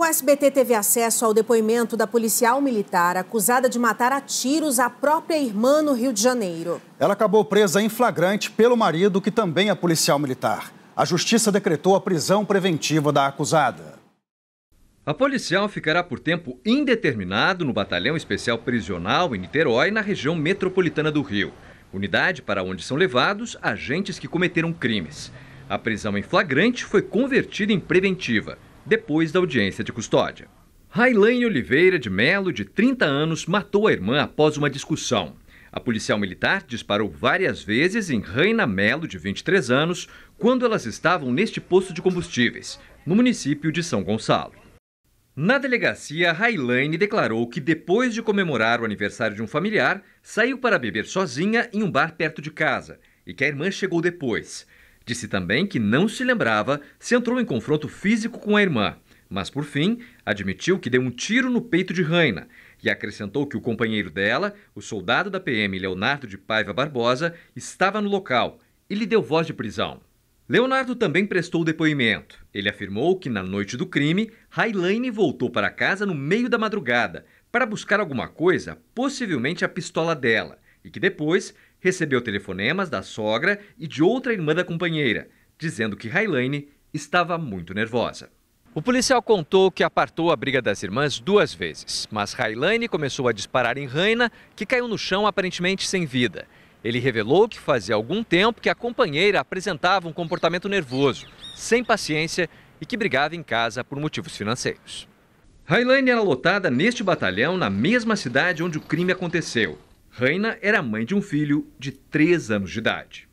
O SBT teve acesso ao depoimento da policial militar acusada de matar a tiros a própria irmã no Rio de Janeiro. Ela acabou presa em flagrante pelo marido, que também é policial militar. A justiça decretou a prisão preventiva da acusada. A policial ficará por tempo indeterminado no Batalhão Especial Prisional em Niterói, na região metropolitana do Rio. Unidade para onde são levados agentes que cometeram crimes. A prisão em flagrante foi convertida em preventiva depois da audiência de custódia. Railane Oliveira de Melo, de 30 anos, matou a irmã após uma discussão. A policial militar disparou várias vezes em Raina Melo, de 23 anos, quando elas estavam neste posto de combustíveis, no município de São Gonçalo. Na delegacia, Railane declarou que depois de comemorar o aniversário de um familiar, saiu para beber sozinha em um bar perto de casa e que a irmã chegou depois. Disse também que não se lembrava se entrou em confronto físico com a irmã, mas por fim admitiu que deu um tiro no peito de Raina e acrescentou que o companheiro dela, o soldado da PM Leonardo de Paiva Barbosa, estava no local e lhe deu voz de prisão. Leonardo também prestou depoimento. Ele afirmou que na noite do crime, Railane voltou para casa no meio da madrugada para buscar alguma coisa, possivelmente a pistola dela, e que depois recebeu telefonemas da sogra e de outra irmã da companheira, dizendo que Railane estava muito nervosa. O policial contou que apartou a briga das irmãs duas vezes, mas Railane começou a disparar em Raina, que caiu no chão aparentemente sem vida. Ele revelou que fazia algum tempo que a companheira apresentava um comportamento nervoso, sem paciência e que brigava em casa por motivos financeiros. Railane era lotada neste batalhão na mesma cidade onde o crime aconteceu. Raina era mãe de um filho de 3 anos de idade.